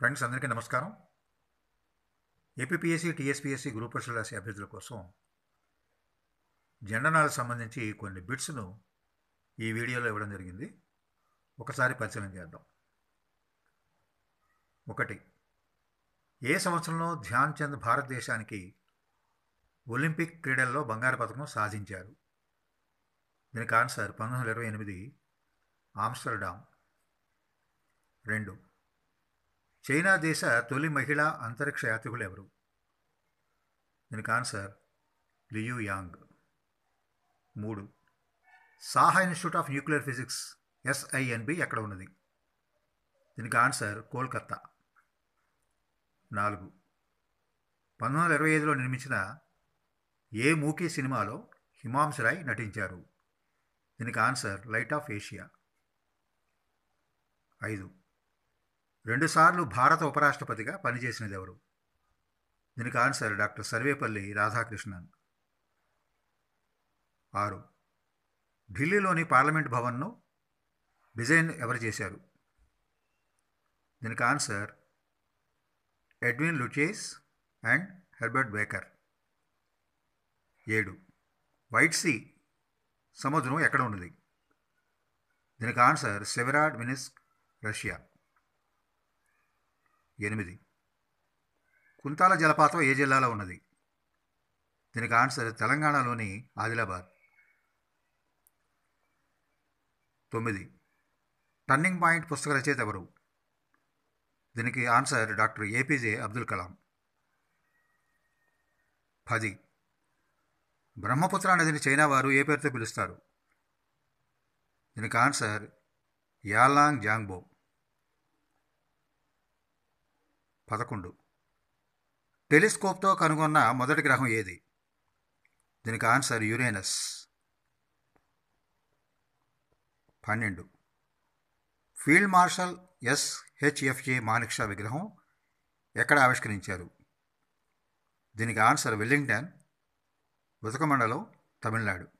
Friends అందరికీ నమస్కారం. APPSC TSPSC group పరీక్షలు రాసే అభ్యర్థుల కోసం జండనాలకు సంబంధించి కొన్ని బిట్స్ను ఈ వీడియోలో ఇవ్వడం జరిగింది. ఒకసారి పరిశీలన చేద్దాం. ఒకటి ఏ సంవత్సరంలో ధ్యాన్ చంద్ భారతదేశానికి ఒలింపిక్ క్రీడల్లో బంగారు పథకం సాధించారు? దీనికి ఆన్సర్ పంతొమ్మిది వందల ఇరవై ఎనిమిది ఆమ్స్టర్డామ్. రెండు చైనా దేశ తొలి మహిళా అంతరిక్ష యాత్రికులు ఎవరు? దీనికి ఆన్సర్ లియు యాంగ్. మూడు. Saha institute of nuclear physics SINB ఎక్కడ ఉన్నది? దీనికి ఆన్సర్ కోల్కత్తా. నాలుగు. పంతొమ్మిది వందల ఇరవై ఐదులో నిర్మించిన ఏ మూకీ సినిమాలో హిమాంశు రాయ్ నటించారు? దీనికి ఆన్సర్ లైట్ ఆఫ్ ఏషియా. ఐదు. రెండుసార్లు భారత ఉపరాష్ట్రపతిగా పనిచేసినది ఎవరు దీనికి ఆన్సర్ డాక్టర్ సర్వేపల్లి రాధాకృష్ణన్. ఆరు. ఢిల్లీలోని పార్లమెంట్ భవన్ను డిజైన్ ఎవరు చేశారు? దీనికి answer Edwin Lutyens and Herbert Baker. ఏడు. వైట్ సీ సముద్రం ఎక్కడ ఉన్నది? దీనికి ఆన్సర్ సెవెరాడ్ మినిస్క్ రష్యా. ఎనిమిది. కుంతాల జలపాతం ఏ జిల్లాలో ఉన్నది? దీనికి ఆన్సర్ తెలంగాణలోని ఆదిలాబాద్. తొమ్మిది. టర్నింగ్ పాయింట్ పుస్తక రచయిత ఎవరు? దీనికి answer doctor APJ Abdul Kalam. పది. బ్రహ్మపుత్ర నదిని చైనా వారు ఏ పేరుతో పిలుస్తారు? దీనికి ఆన్సర్ యాలాంగ్ జాంగ్బో. పదకొండు. టెలిస్కోప్తో కనుగొన్న మొదటి గ్రహం ఏది? దీనికి ఆన్సర్ యురేనస్. పన్నెండు. Field marshal S. HFJ Manekshaw విగ్రహం ఎక్కడ ఆవిష్కరించారు? దీనికి ఆన్సర్ వెల్లింగ్టన్ ఉతకమండలం తమిళనాడు.